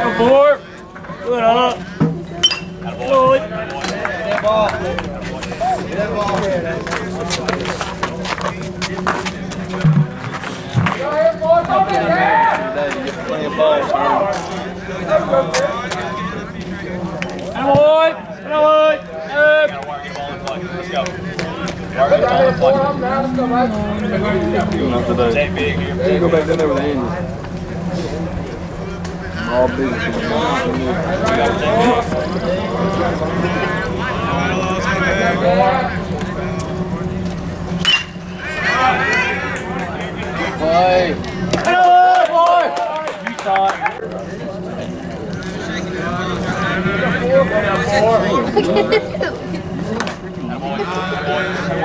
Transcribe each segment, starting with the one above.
Go it. Good up. Good. That ball. That ball. Today, you get plenty of balls, man. Come on. Come on. Up. Not today. You go back in there with the Indians. All business. Play. On, boy.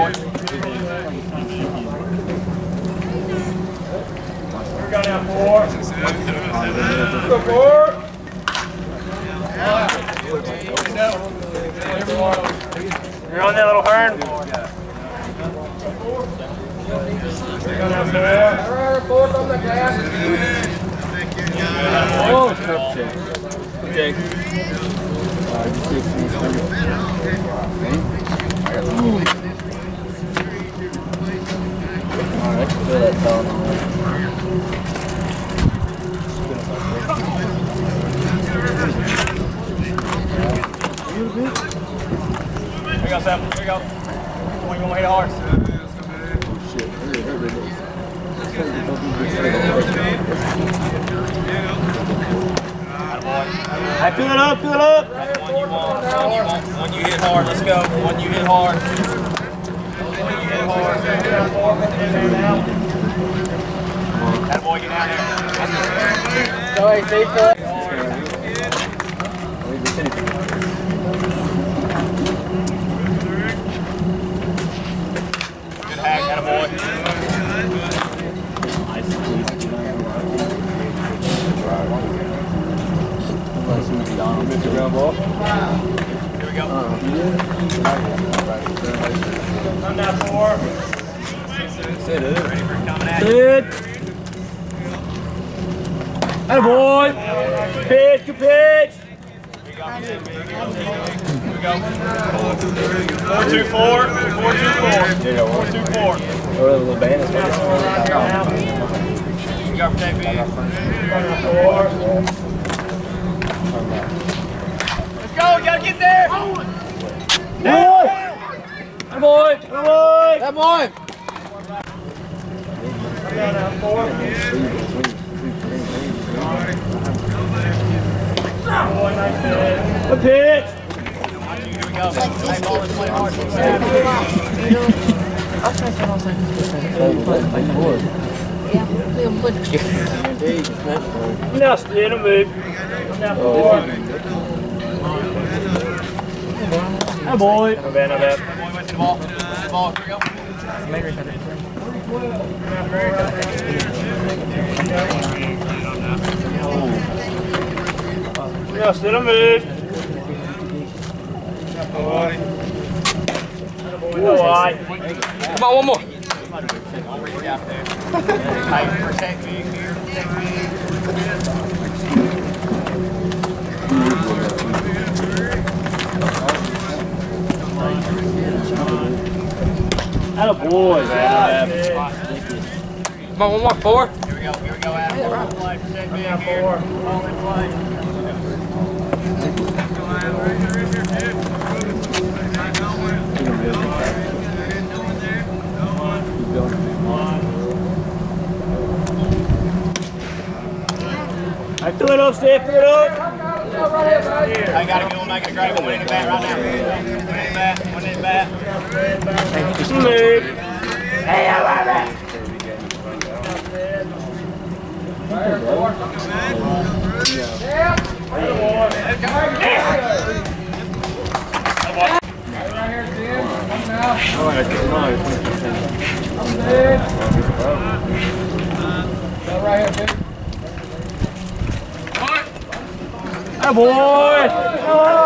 It. Go down four. Go four. You're on that little hern. Go down four. Oh, it's tough check. Okay. Five, six, and seven. Alright, feel that tone on. Here you go, Sam. Here you go. One, you want to hit hard. Shit, really hurt it. Hey, fill it up, fill it up. One you hit hard. Let's go. One you hit hard. One you hit hard. That boy, get down there. Go safe anything. Good hack, that boy. Mr. Ground. Here we go. Come down four. Say it. Ready for coming at you. Good. Hey, boy. Pitch, good pitch. We go. Four two four. Four two four. Four two four. Or a little band. You got protect me. Let's go. You gotta get there. Boy. Hey, boy. Hey, boy. That boy! Good pitch. Here we go. Play hard. Play hard. Now stay in a move. Come down four. Boy. Not bad, not bad. Boy, went to the ball. The ball. Here we go. Now stay in a move. All right. Come on, one more. I'll reach out there. Hey, protect. Protect me. Atta boy, man. Come on, one more. Four. Here we go. Here we go. Adam. Ball in play. Protect me here. Ball in play. I fill it up, stay, fill it up. I gotta go make it a great one. Winning the bat right now. Winning the bat. Hey, I love it. Hey, boy. Boy.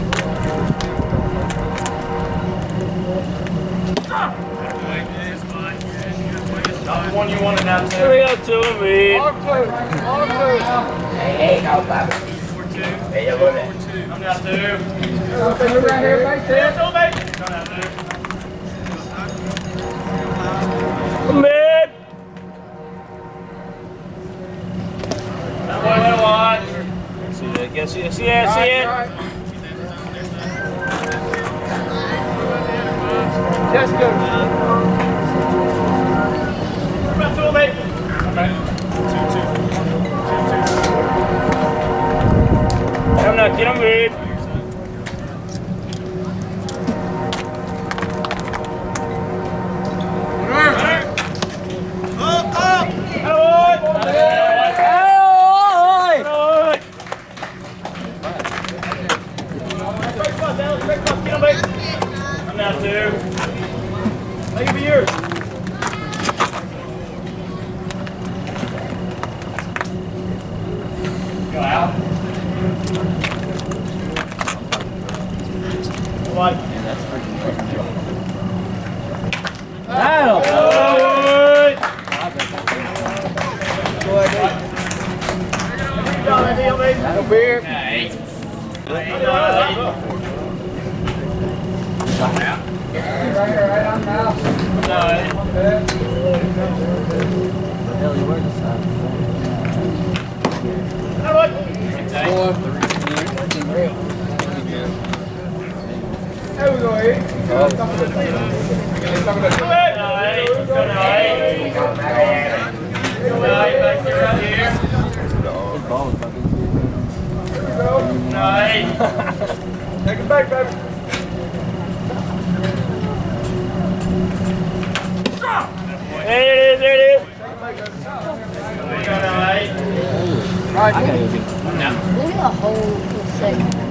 one you wanted now, too. Here we go, two and read. Arm two. Arm two. Hey, hey, go, Bobby. Four, two. Hey, you with it. Come down, two. Look right here, right there. Come baby. Come down, two. Mid. That way, that wide. See that? Yes, yes, yes, Right, yes. right. Just go. Two, two. Come now, get him read. Come There we go? Take it back, baby. There it is, there it is. Right. Look at the whole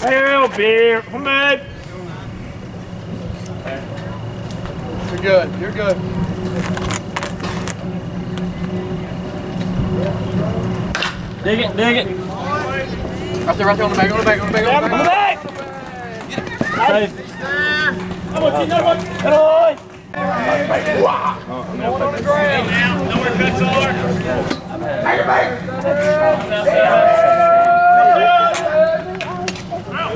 go, beer. Come on. You're good. You're good. Dig it, dig it. Right there, right there on the back, on the back, on the back, on the back. Come back. back. Safe. Come on, come on. Going on the ground. Nowhere cuts hard. Wait,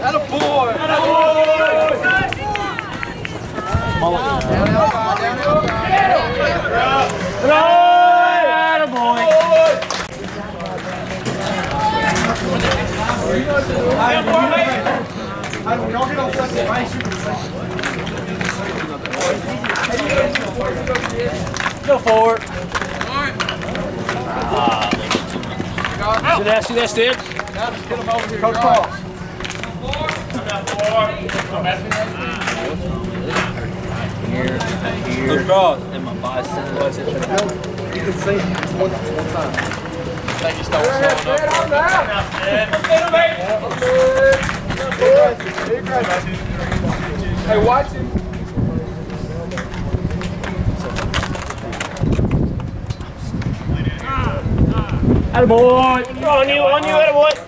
at the wind. That a boy. Down, down. Attaboy. Go forward. See that? See that. Coach Cross. Look across. And my bicep. You can see it. One, one time. He started slowing up. Hey, watch him. Attaboy. On you, on you, attaboy.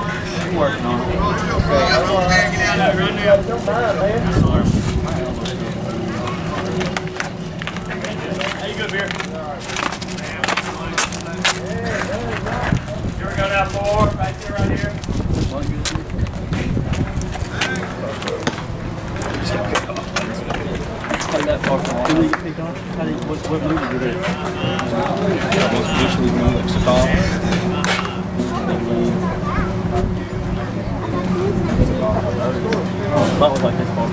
Steve. working on it. How you good, Beer? Here we go now, four, right there, right here. Most visually moved stop. Was like this one.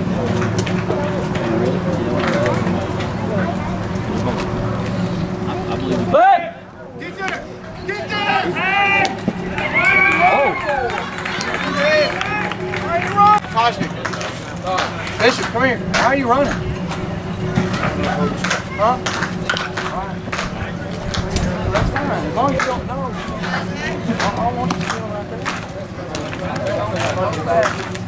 Bishop, come here. How are you running? Huh? That's fine. As long as you don't know. I, I want you to feel right there.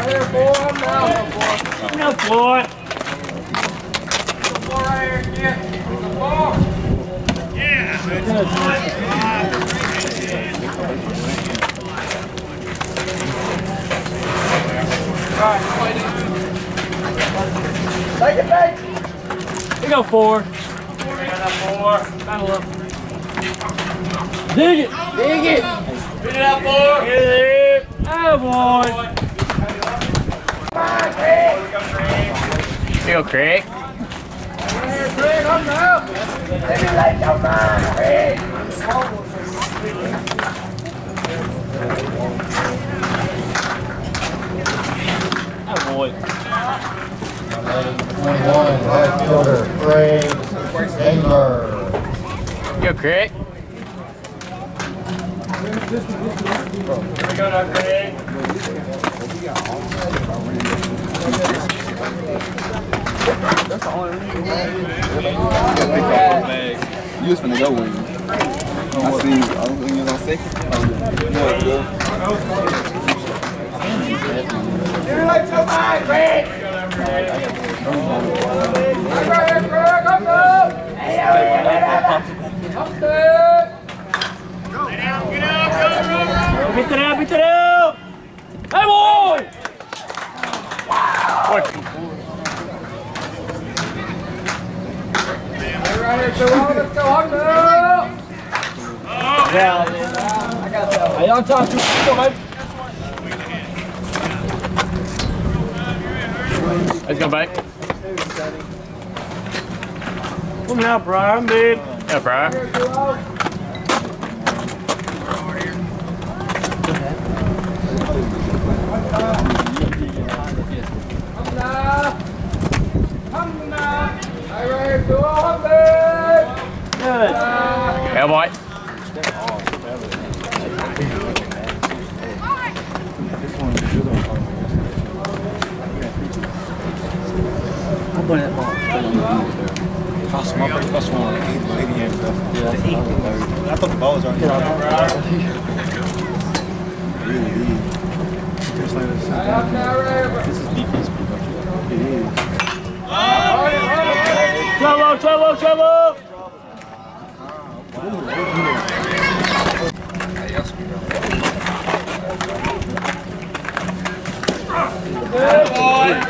Right boy. I'm down, boy. No, Floyd. Boy, right here, kid. Boy. Take it back. Here you four. Here we go four. Battle up. Dig it. Dig it. Spit it out, four. Get it. Oh, boy. Here you go, Craig. Craig. I'm down. Let me let your mind, Craig. Oh, boy. 21, left fielder, Craig Engler. Here you go, Craig. Here we go now, Craig. You was finna go with me. I see you. I was when you was on second. Oh, yeah. Let me let your mind, Craig. Right here, Craig. I'm down. I'm good. Beat it out, beat it out. Hey, boy. Right here, Joe. Let's go. I'm down. Hey, on top. Come on, Let's go back. Come now, Brian, dude. Yeah, Brian. I'm down. I'm down. Right here, Joe. I'm down. Good. Yeah, boy. That's my first, that's one. I thought the ball was already Really deep. This. I'm down right here. This is defense pretty. It is. Trouble, trouble, trouble. Right here,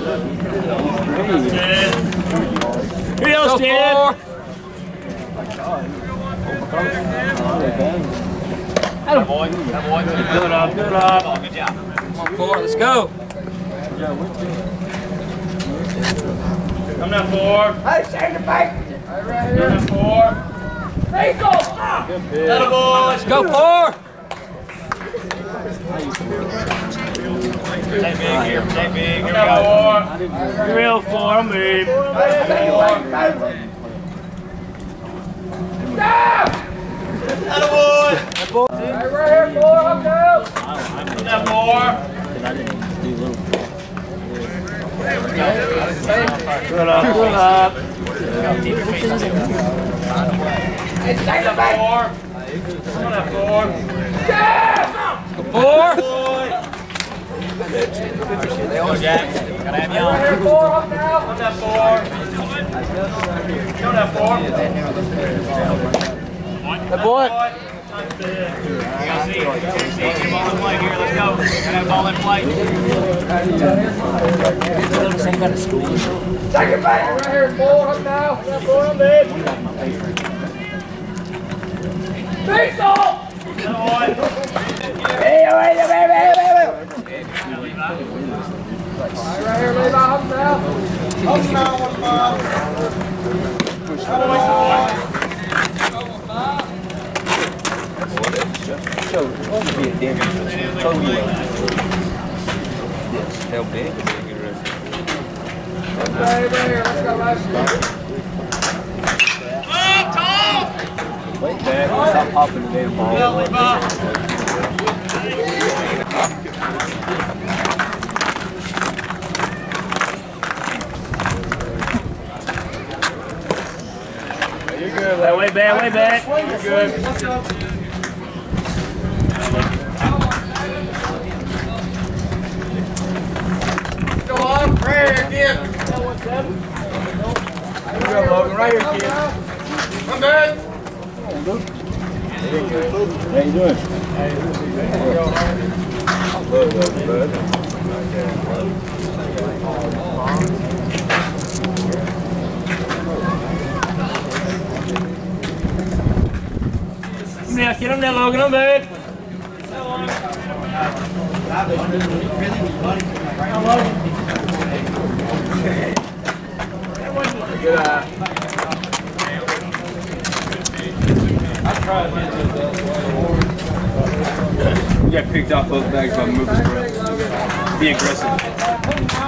Four, I'm down. Yeah, baby, baby. Yes. Real Steve. Real Steve. Good up, good up. Four, let's go. Come down four. Hey, shake the bacon. Right, right Come down four. Let's go. Little boy. Let's go, four. Take big here, take big. Here we go. Four. Real four, I'm big. Hey, shake the bacon, baby. Yes. Hey, right here, four, up now. Come down four. Good up, good up. Hey, take it back. Four. Come on, four. Four. Right here, four, up now. Come down four. Come down four. Good boy. Get the ball in play here. Let's go. Got that ball in play. Take it back. Right here, four, up now. Up now, four, up there. Big salt. Hey, wait, wait, wait, wait, wait. Right here, Levi, up one. Right let's go. Stop popping the damn ball. That way back, way back. You're good. Go on, prayer again. Good, Logan, right here, kid. Come back. How you doing? Yeah, get him there, Logan. I'm bad. Got picked off both bags by bro. Be aggressive.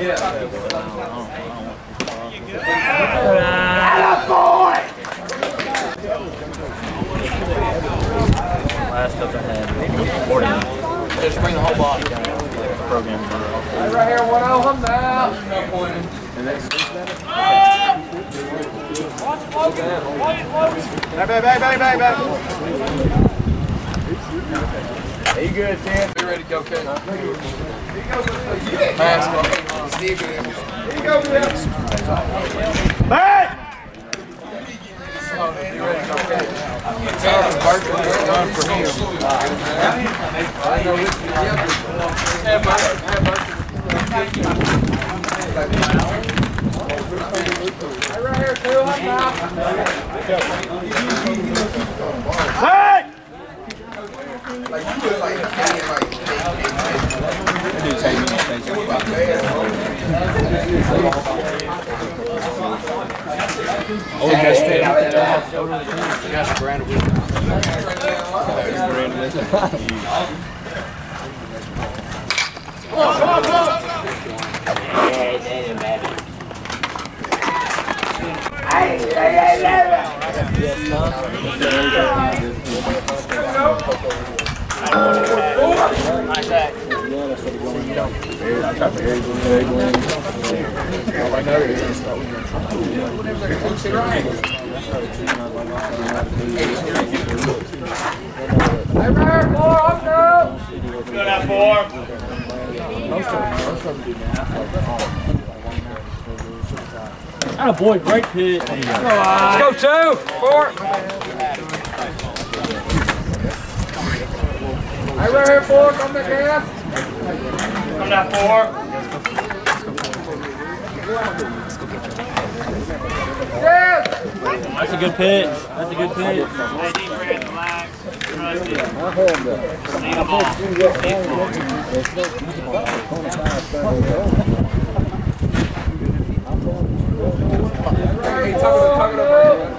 Yeah. What? Got eight points. Good cut, good cut. Here we go, we're seven on. Right here, one third, up now. Hey, right here, one oh, up now. Back, back, back, back, back, back. Hey, you good, Sam? Be ready to go, Ken. Mask on. Steve, here you go, Bill. Hey! Man, you ready to go, Ken? Tell him, Parker, we're done for him. I know this is the other. Have Parker, have Hey. Hey! You. Oh, out there. Hey, right Atta boy, great. Let's go two. Four. Hey, right here, four, come back in. Come down four. Yes. That's a good pitch. That's a good pitch.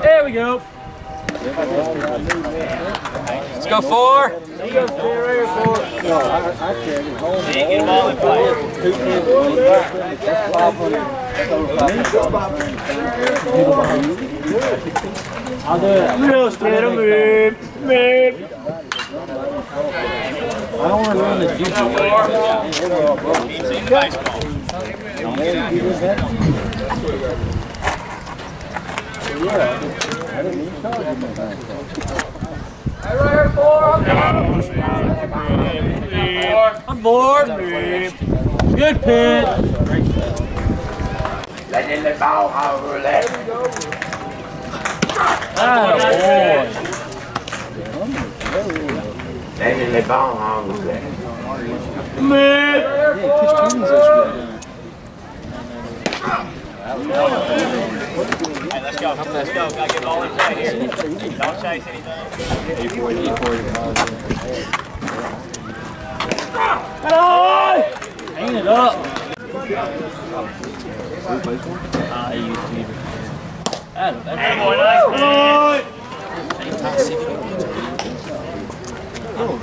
There we go. Let's go four. Get the ball in. I don't want to run the. Keep seeing the baseball. I'm bored. Good pitch. Letting the ball out roulette. Ah, boy. Letting the ball out roulette. Hey, let's go. Let's go. Gotta get ball in play here. Don't chase anything. Hang it up. Who Ah, he used to be. That- that- Hey, boy, nice play.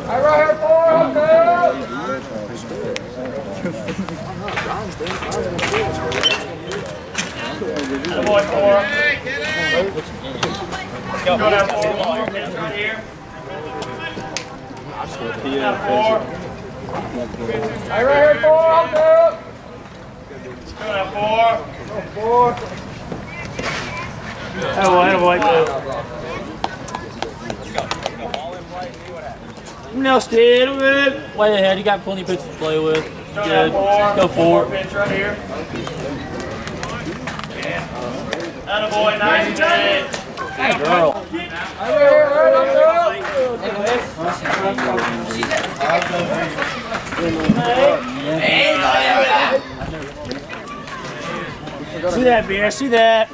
Hey, right here for pitch. Good boy, four. Go down four. Ball your pitch right here. Down four. Hey, right here, four. Do. Go down four. Oh, boy, oh, boy. No, stay with. Way ahead. You got plenty of pitches to play with. Go Good. four. Let's go Four pitch right here. Attaboy, nice pitch. Girl. See that, Bear? See that?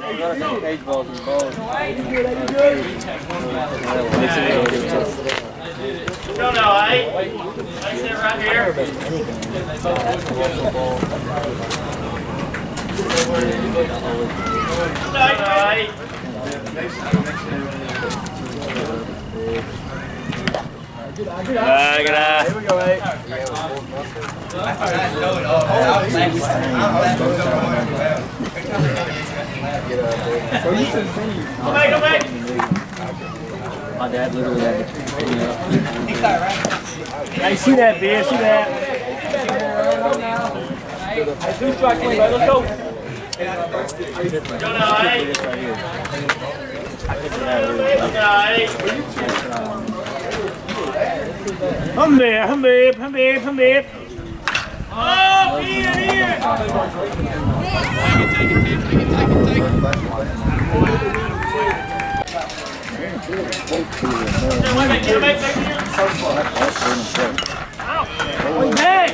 No, no, eight. Eh? Place it right here. Good. Come back, come back. My dad literally had to me up. Hey, see that, Bear? See that? Hey, two strike right? Let's go. Go now, eight. Go now, eight. Hum there, hum babe, hum babe, hum babe. Oh, Ian, Ian. Get away, mate, get away, back here. Hey!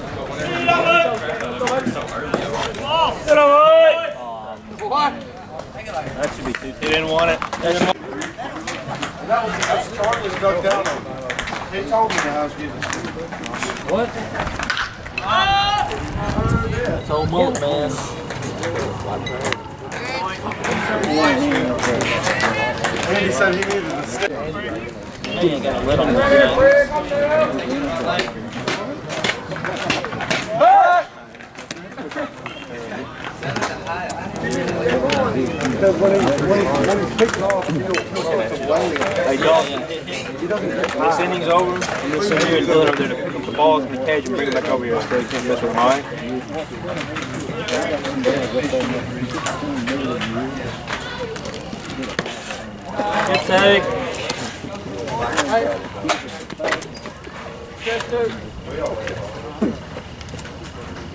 That should be two. He didn't want it. That was, that's Charlie struck down on. He told me the house getting. What? That's old mullet, man. Andy said he needed a stick. He ain't got a lid on. Because when he, when he, when he picks off, you a weight. Hey, when this inning's over, I'm gonna send you a over there to pick up the balls in the cage and bring it back over here so you can't mess with mine.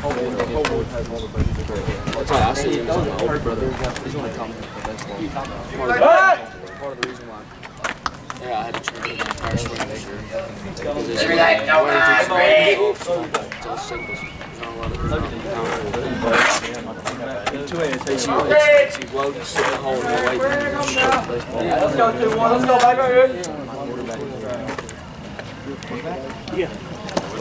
I see him. He's my older brother. He's only coming for baseball. Part of, the, reason why. Yeah, I had to change the entire swing this year. It's like no. It's A, They see, they see Woden sit in the hole and wait. Let's go, 2 1. Let's go, baby. Right here.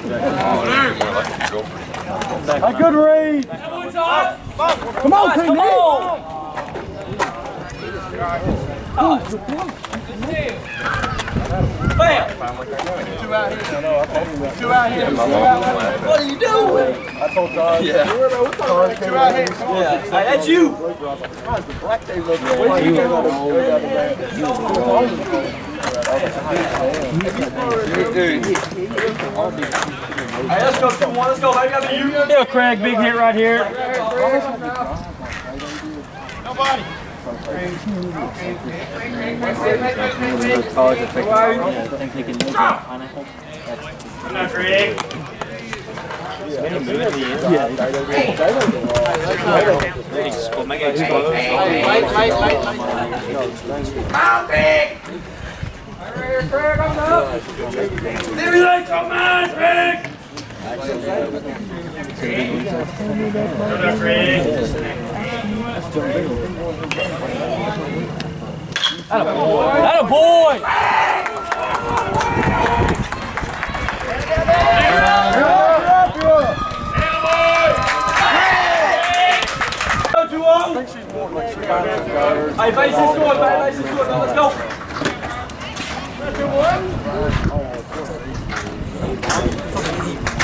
A good read. Come on, team. come on. Bam. Two out here. Two out here. What are you doing? I told Todd. Yeah. Two out here. Yeah. Hey, that's you. Hey, let's go, 2 1. Let's go, baby. After you. Yo, Craig, big hit right here. College, I think, I think they can make pineapple. Not Craig. Well, make it explode. Mount big. Come on, Craig. Not Craig. That a boy. Go, 2 0. Hey, base is good. Base is good. Let's go.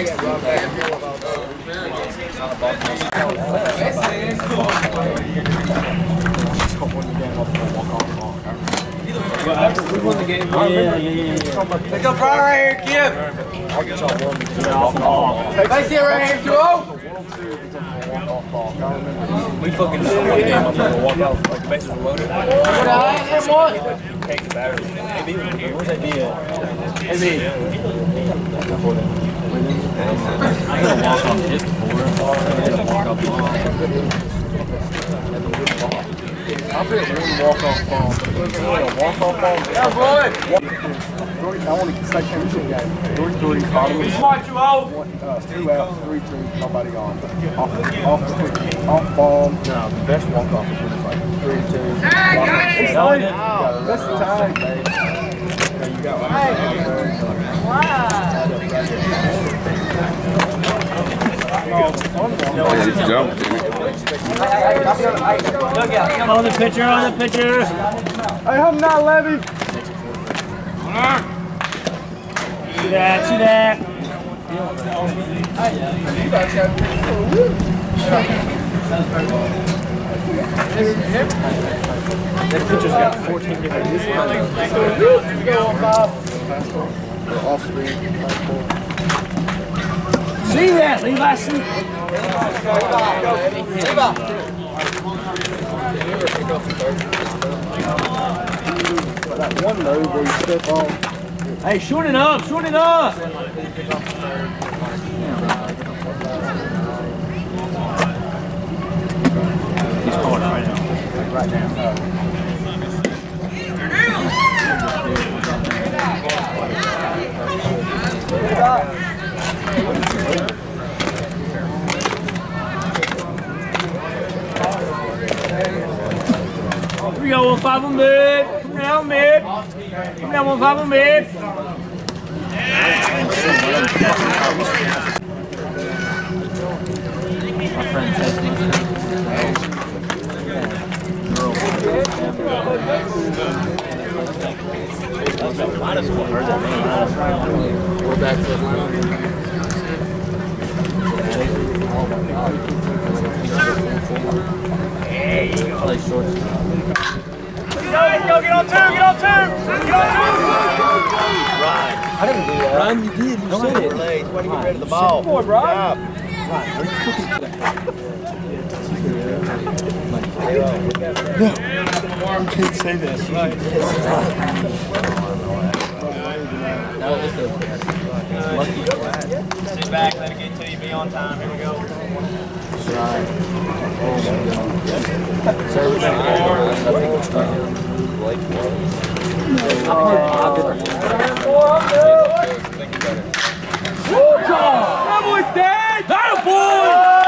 It's not a ball. Yeah, yeah, yeah. Let's go, Pryor right here, Kip. Base here right here, 2 0. We fucking won the game up there. We'll walk out like the bases loaded. Take the battery. Was here. Where's AB at? AB. I got a walk off hit before. I got a walk off ball. I feel one walk-off ball. A walk-off ball. Yeah, boy. Three, I want to say championship game. Three, three, bottom the Smart 2 0. one, uh, two outs, three, two, nobody gone. Off, off, off ball. No, the best walk-off is three, two. It's like, that's the time. Yeah, you got one. On the pitcher, on the pitcher. I hope not Levy. See that, see that. That pitcher's got 14 different Off fastball. See that, Levi, see. That one where you step on. Hey, shorten up, shorten up. right now. We got one five on mid. Come down mid. Come down one five on mid. My friend says We're back to Atlanta. Play shorts. Go, go, get on two, get on two! Get on I didn't do that. Ryan, you did. You said it. Legs, why do you get rid of the ball? Boy, Brian. Job. Can't say this. That was just a lucky! Sit back, let it get to you, be on time, here we go. That boy's dead! That boy!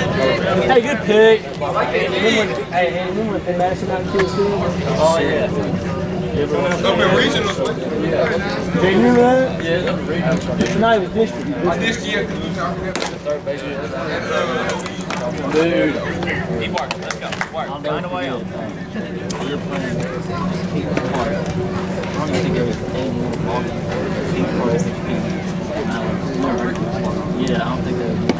Hey, remember when, hey, hey, remember when Big Madison out in? Oh, yeah. Been regional. Did you that? Yeah. Was district. Year, because we were talking about Dude. Keep working, let's go, work, find a way out. Yeah, I don't think that.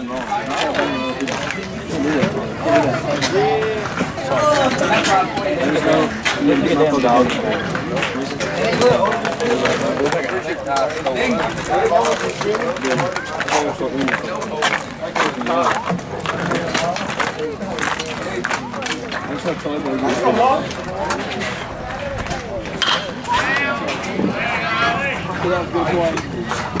me a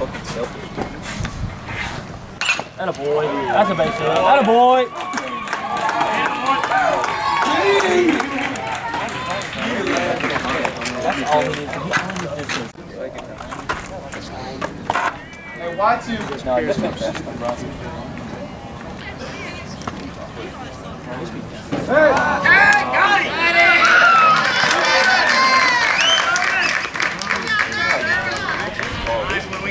right? That a boy. That's a base hit. That a boy. That's all he needs. He only needs this. Hey, why two? No, this makes sense, bro. This one, we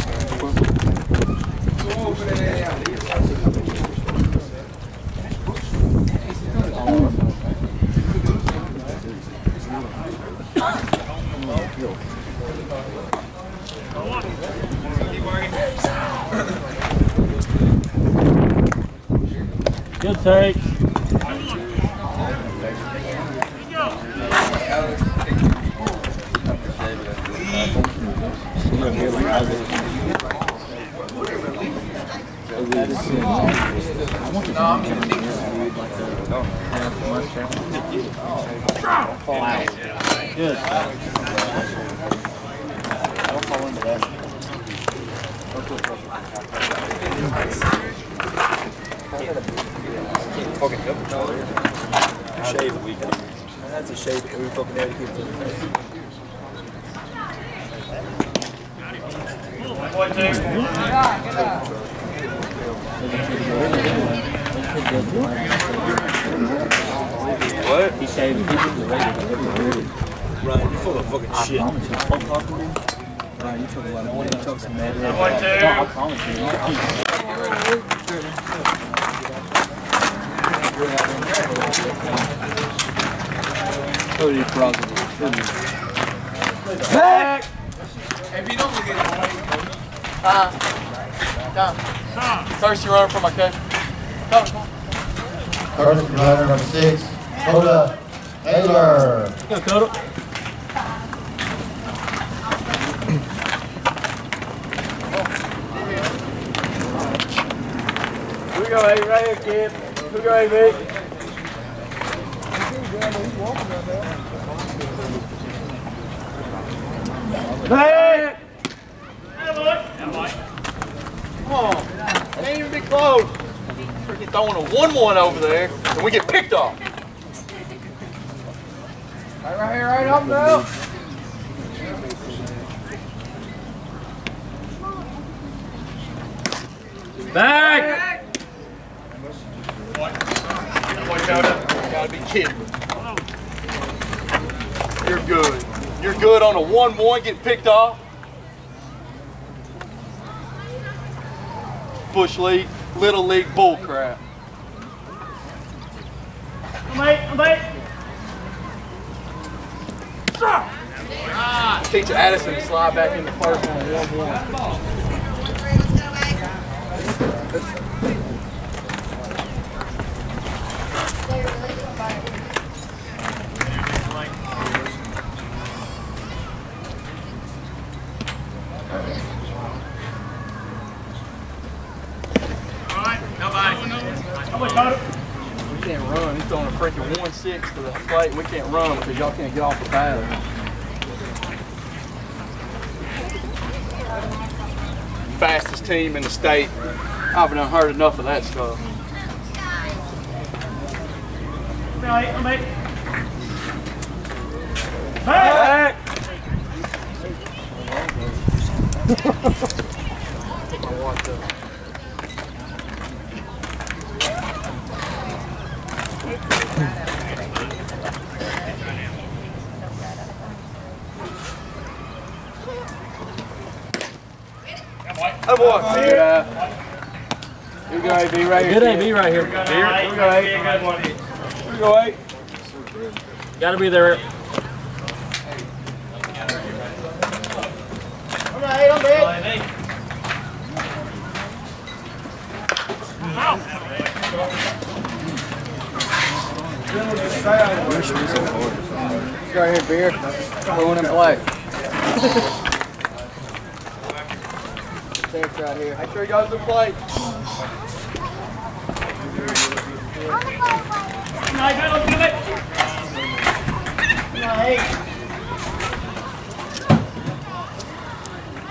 Take. Good. Shave a week. That's a shave every fucking day to keep to the face. One, two. What? He shaved. He did the radio. Ryan, you full of fucking I shit. promise you. I'm talking to you. Ryan, you took a lot of money. You took some mad. One, two. No, I promise you. Oh, you probably. Back! If you don't get Uh, Tom. Thirsty runner for my coach. Come, come. Courtesy runner number six, Coda Taylor. Go, Coda. Here we go, A, right here, kid. Here we go, A, Back! Come on. Can't even be close. Freaking throwing a 1-1 over there, and we get picked off. Right, right here, right up now. Back! Boy, Coda, you gotta be kidding. You're good. You're good on a 1-1 getting picked off. Bush League, Little League bull crap. Ah, Teacher Addison slide back in the first one, 1-1. We can't run. He's throwing a 1-6 to the plate, we can't run because y'all can't get off the pad. Fastest team in the state. I've not heard enough of that stuff. Back! Oh boy. Here, uh, here we go, AB, right here. Good AB right here. Here, here we go, AB. Here we go, AB. Gotta be there. Right here, beer. Going in play. Six right here. Make sure he goes to the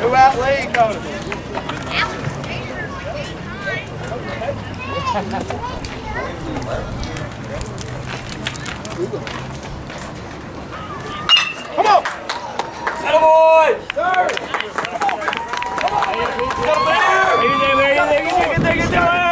Who out lead, Cody? Come on! Settle boy! Sir! Come on! Come on!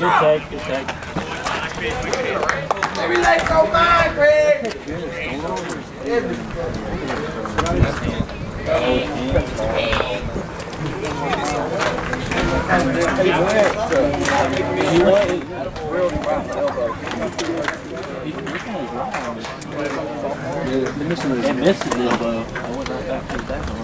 take, good take. Maybe let go mine, Greg. They missed it, though. I wasn't back to that one.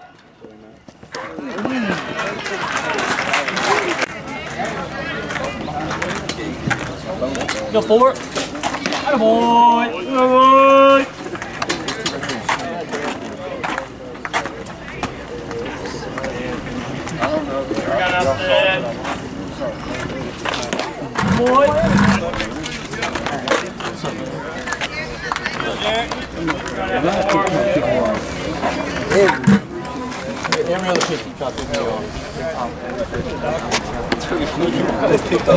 Go for it. Atta boy. Atta boy. Got out there. Boy. Pitch you try to me on. Picked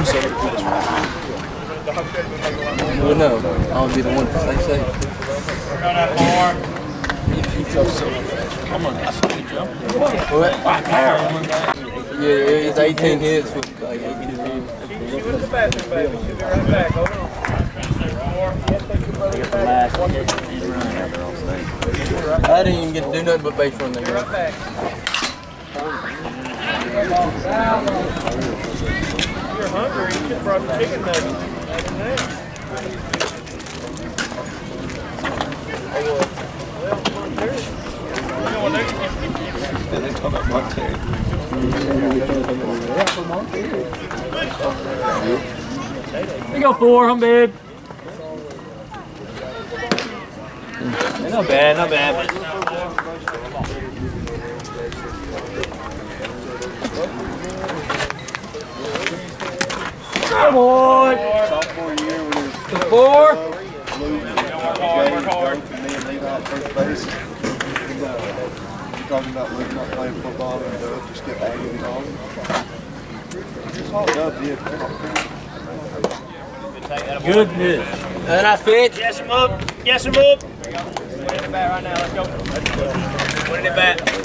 Well, no, I'll be the one to say say. Far. He picked up so Come on, that's what we jump. What? Yeah, it's 18 hits with like 82 hits. She to the bathroom, baby. She'll right back. Hold on. I didn't even get to do nothing but base run there. You're hungry. You should have brought the chicken nuggets. We go four, hum babe. Not bad, not bad. Come on. The four. Work hard, work hard. Me and Levi first base. And, uh, you talking about Luke not playing football and Doug just get agony on him. That's all Doug did. Good hit. And nice pitch. Yes, him up. Yes, him up. Put it in the bat right now. Let's go. Put it in the bat.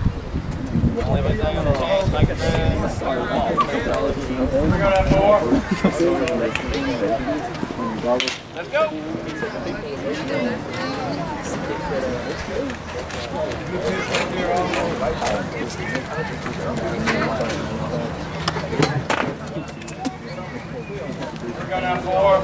Let's go. Four. Go. We're going to four.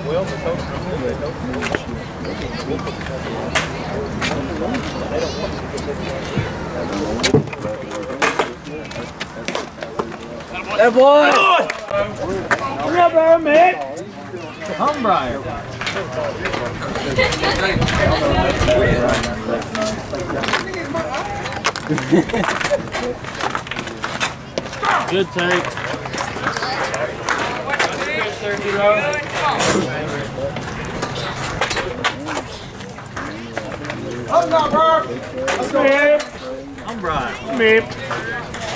That boy. Up, there, man. Hum Briar. Good take. Let's go, babe. I'm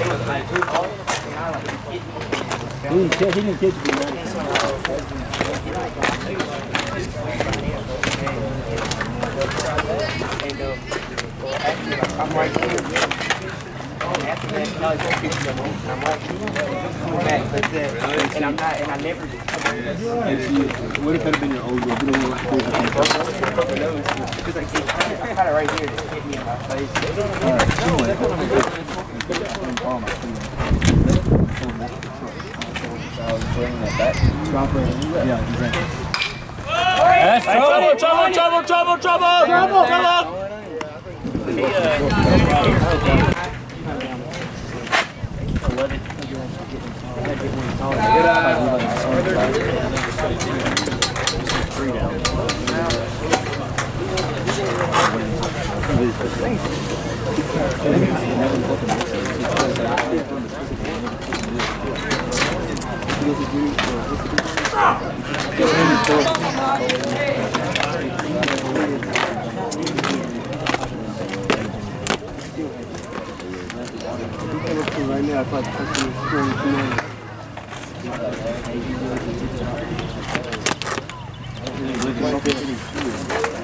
Didn't catch, he didn't catch me, man. I'm right here. It. And I'm not, and I never did. What if it had been your old one? You don't want to it. Because I got it right here to hit me in my face. Yeah, exactly. That's trouble, trouble, trouble, fire. You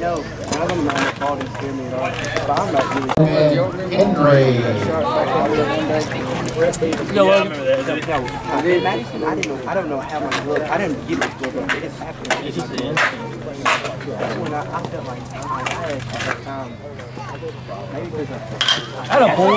No, none of them know the call didn't me at all. But I'm not really. Henry. Yeah, I uh, remember that. No, I didn't, Madison, I didn't know, I don't know how my glove, I didn't get my glove, it just happened. That's when I, I felt like, oh my God, at that time. Maybe because I. That a boy.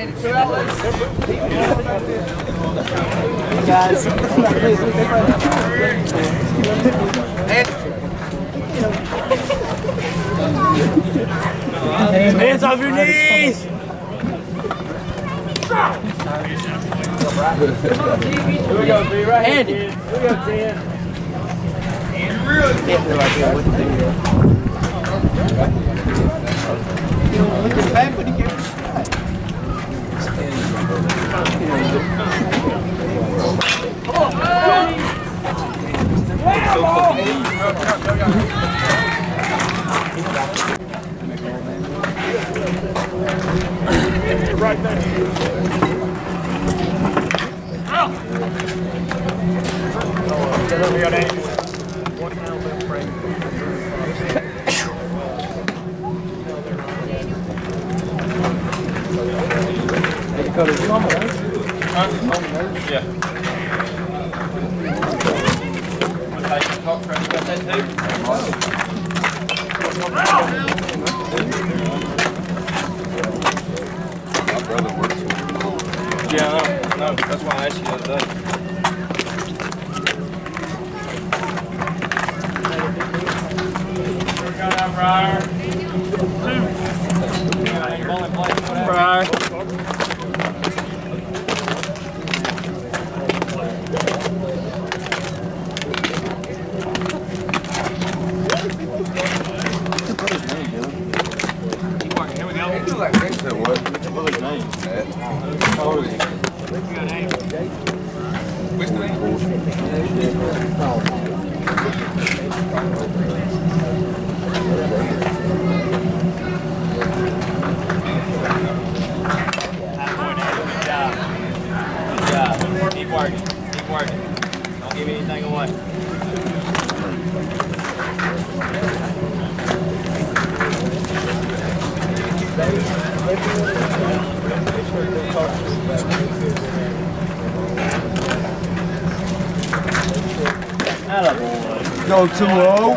Speedy. Hands off your knees. Here we go, right kid. Here we go, Ted. We got Andy. Yeah, no, no, that's why I asked you the other day. Briar. Briar. Here we go. Said what? We got Andy. working. Keep working. Don't give anything away. Go 2-0.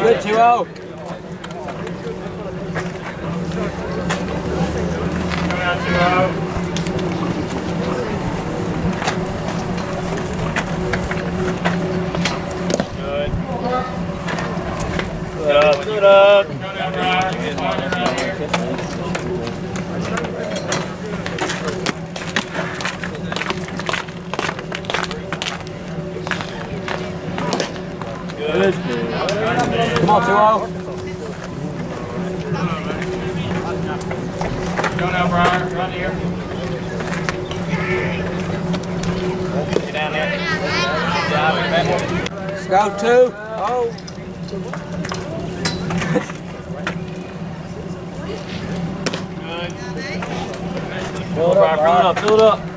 Good, 2-0. Coming out 2-0. Good. Good up, good up. Go down, Good. Come on, 2-0. Go now, Briar. Run here. Get down there. Good job. Get back. Let's go, 2. Oh. Fill it up, fill it up, fill.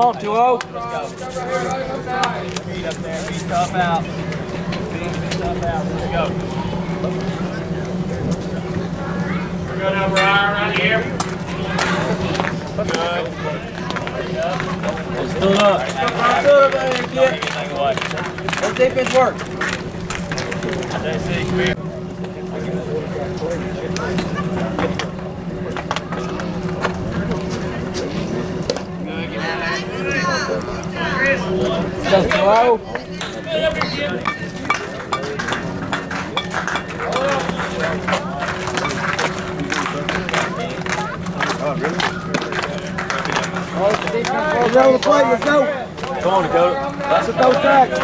Come on, 2-0. Feet up there, feet tough out. Feet tough out. Let's go. We're good now, Brian, right here. Good. Fill it up. Don't give anything away. Let defense work. JC, come here. Good, get down there. Go, 2-0. Let's let's play, let's go. Come on, Dakota. That's a those tags.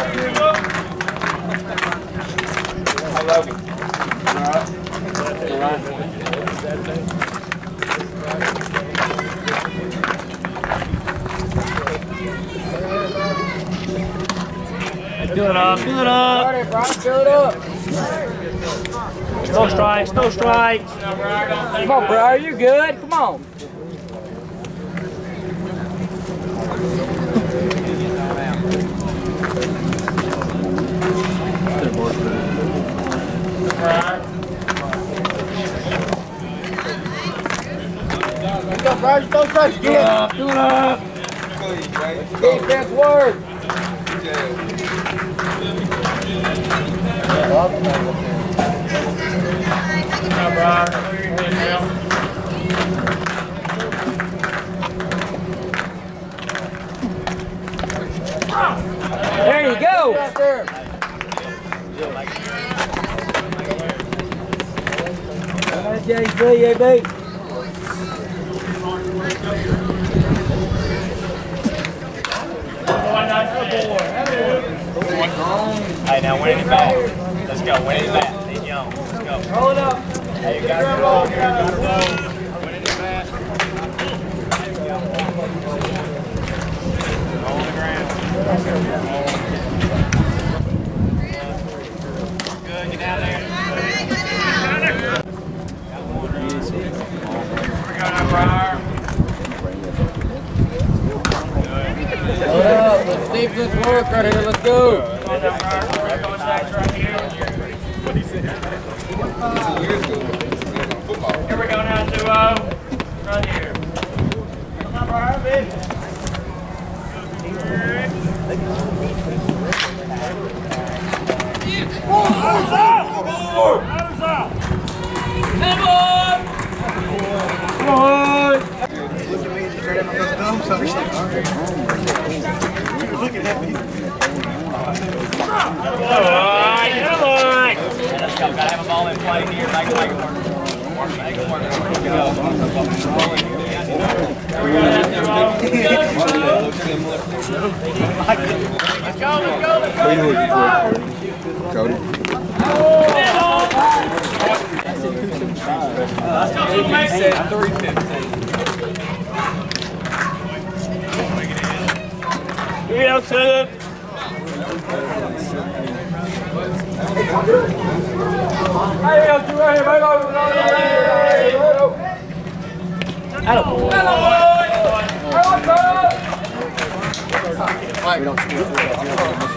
Fill it up, fill it up. Fill it up. No strikes, no strikes. Come on, bro. Are you good? Come on. Go, Brian, tags again. Fill it up. Defense work. Brian, clear your head now. There you go. JB, AB. Hey, now win it back. Let's go, win it back. Need young. Let's go. Roll it up. Hey, you got to roll. You got to roll. Win it back. On the ground. Good, get down there. Here we go now, Briar. Hold up. Let's defense work right here. Let's go. Come on now, Briar. We're going sacks right here. Two years. Here we go now to uh, here. Let's go, let's go. He said 315. Here we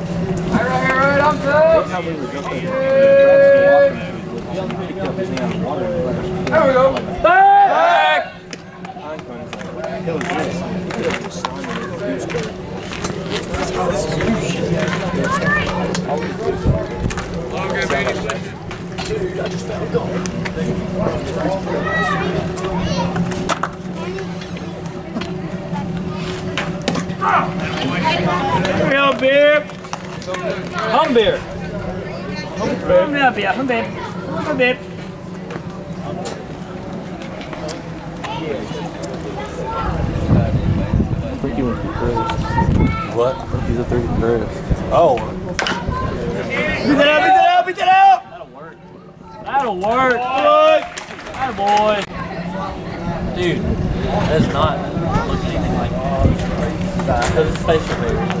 Here we go. Hum beer. Hum beer, beer. Hum beer. Hum beer. What? He's a three Chris. Oh. Beat it out, beat it out, beat it out. That'll work. That'll work. Good. Atta boy. Dude, that's not looking anything like Because it's facial hair.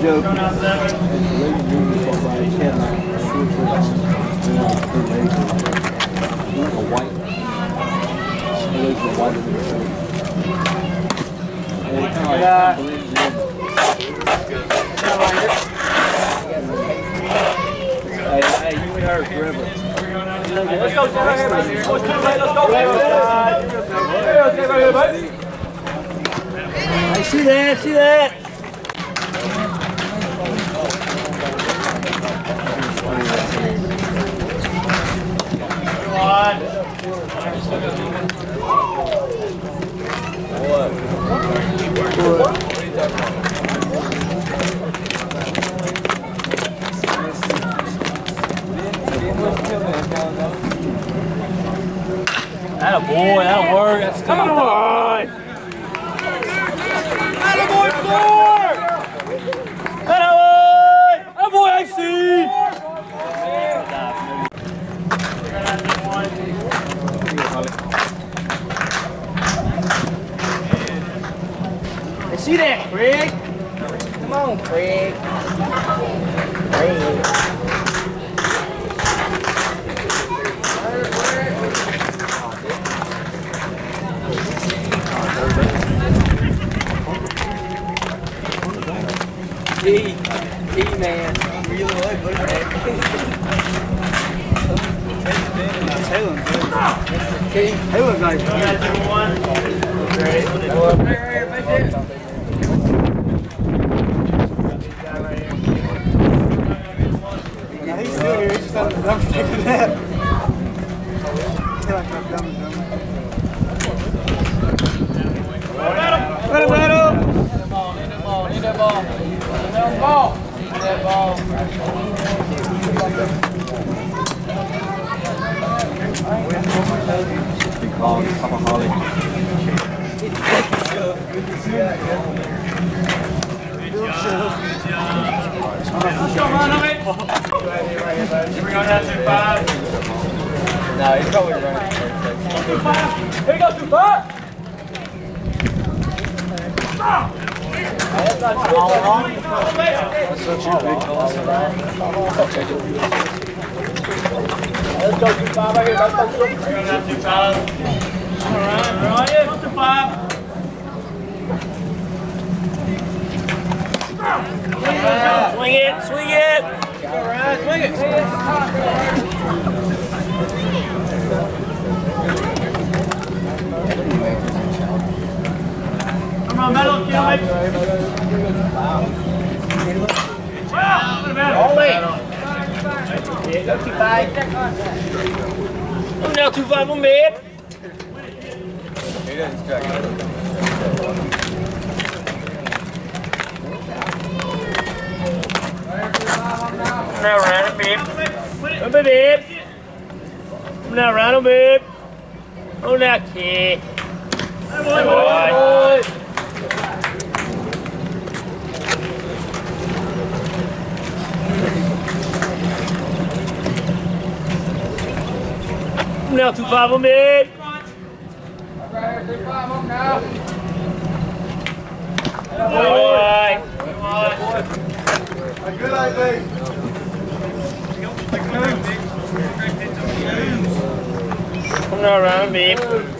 hey, you and her forever. Let's go, stand right here, mate. Let's go, let's go, mate. I see that, see that. That boy, that'll work. That's Come now, kid. Hey, boy. Now, two five on mid. Boy. Good idea. Come now, round me.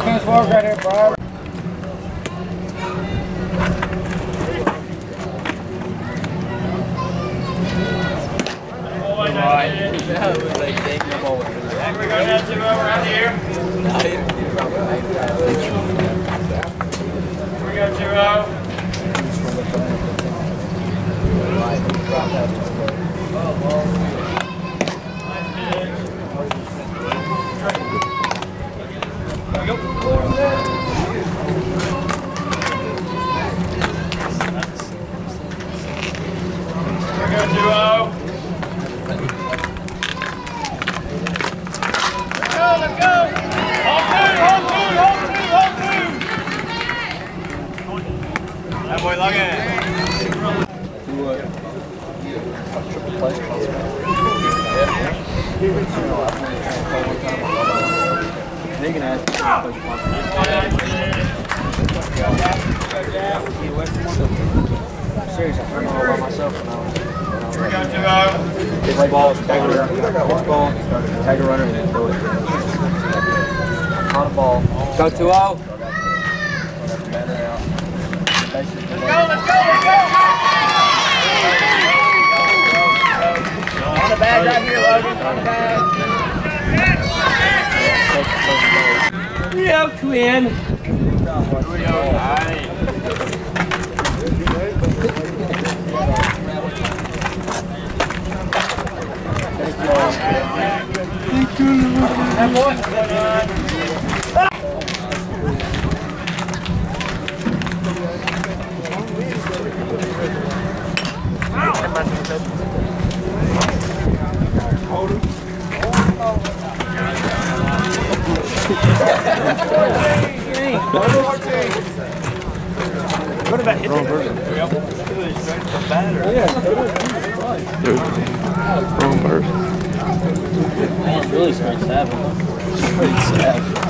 Defense work right here, Brian. Here we go down to over right here. Here we go, zero. Here we go, zero. go, let's go. Hold two, hold two, hold two, hold two. That boy lugging. Seriously, I'm all by myself. Here we Pitch ball, tag a runner, pitch ball, tag a runner, and then throw it. On the ball. Go 2 0. Let's go, let's go, let's go. On the bag right here, Logan. On the bag. Quinn. what about hitting Wrong person. Yeah. Wrong person. Really straight seven. Straight seven.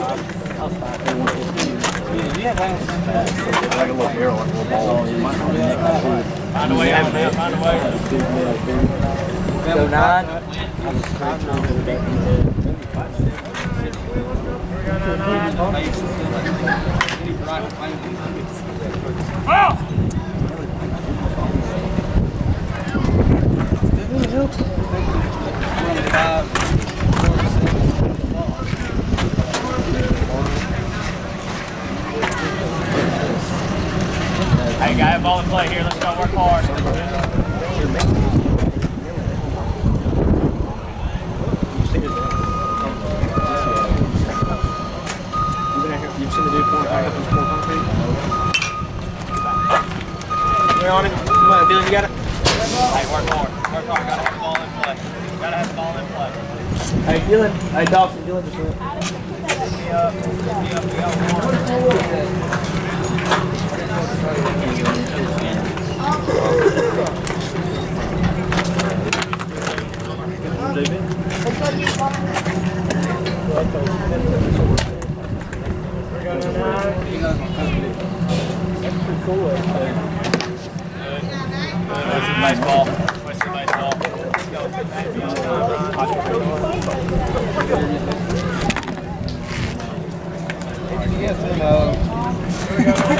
Here too many times. Find a way. Find a way. Hey, guy, ball in play here. Let's go work hard. You've seen the dude pouring back up and pour concrete? We're on it. Come on, Dylan, you got it. Hey, work hard. Work hard. Gotta have the ball in play. Gotta have the ball in play. Hey, Dylan. Hey, Dawson. Dylan just went. Me up. Me up. We got one. Nice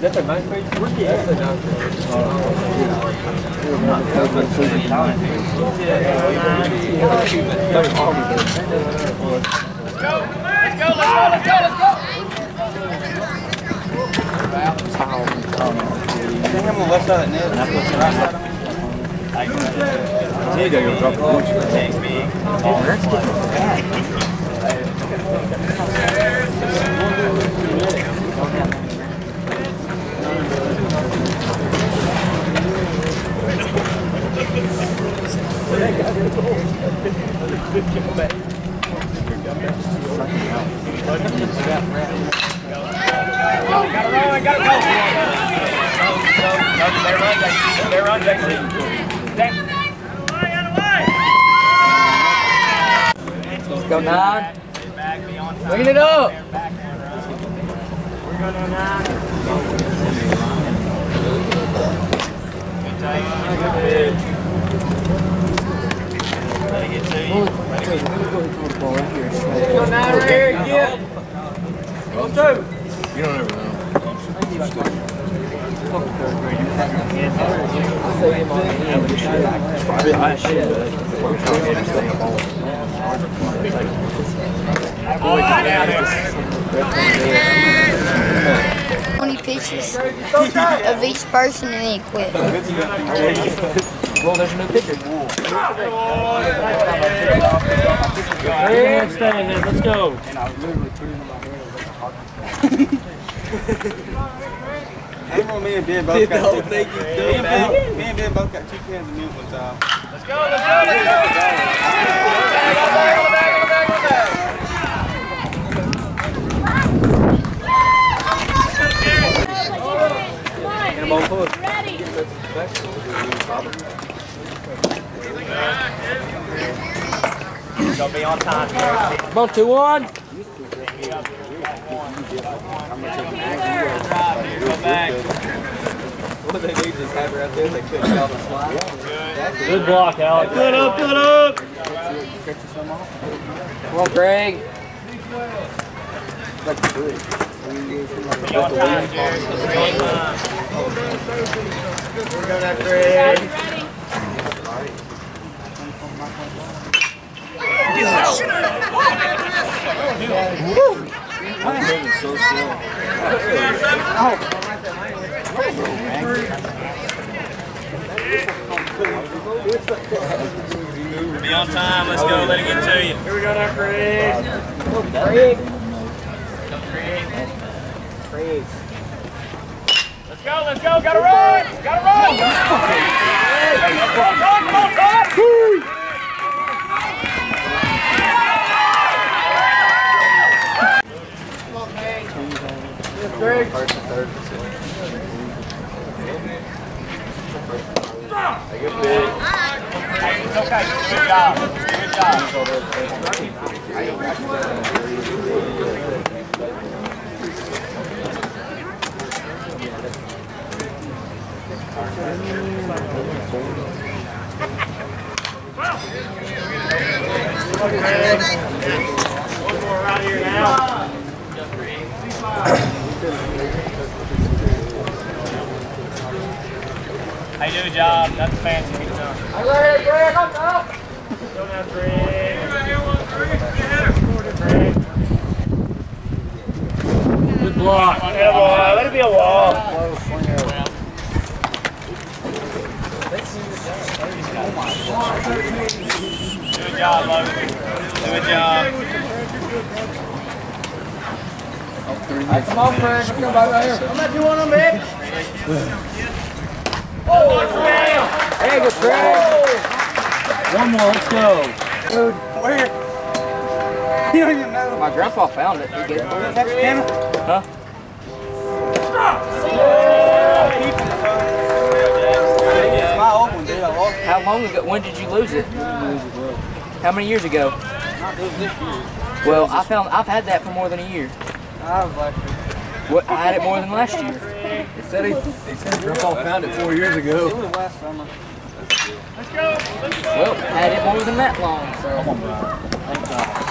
Is that their ninth grade? Where's the That's their ninth grade. Let's go, let's go, let's go, let's go, let's go. I think I'm on the left side of the net. the right side on go the punch. Takes me. Oh, that's good. Gotta run, gotta go. Go, go, go. Better run, JC. Better run, JC. Jack. Let's go nine. Bringing it up. Back. Good take. Good pitch. Let it get to 20 pictures of each person and then quit. Well, there's new picture. Greg, stay there. Let's go. And I was remember me and Ben both got two, and ben, me and Ben both got two cans of milk one time. Gonna be on time here. Come on, 2 1. What they do is just have her out there, they couldn't get off the slide. Good block, Alex. Good up, good up. Come on, Craig. Be on time, Jared. Be on time. Here we Greg. Be on time. Let's go. Let it get to you. Here we go now, Greg. Greg. Greg. Let's go, let's go, gotta run! Gotta run! Come on, Todd! Hey, it's okay. Good job. Good job? Nothing fancy. Keep it up. Hey, right here, Greg. Up, up. Go now, Greg. Good block. Let it be a wall. Job, Logan. Good job. Hey, come on, Craig. Come on, back right here. I'm not doing them, Mick. Hey, good Craig. One more, let's go. Dude, where? You don't even know. My grandpa found it. He gave it. That's Hannah? Huh? It's my old one, dude. I lost it. How long ago? When did you lose it? How many years ago? Not this this year. Well, I found I've had that for more than a year. I was like, What? I had it more than last year. He said he, he said Grandpa found it four years it ago. was last summer. Let's go. Well, had it more than that long. So.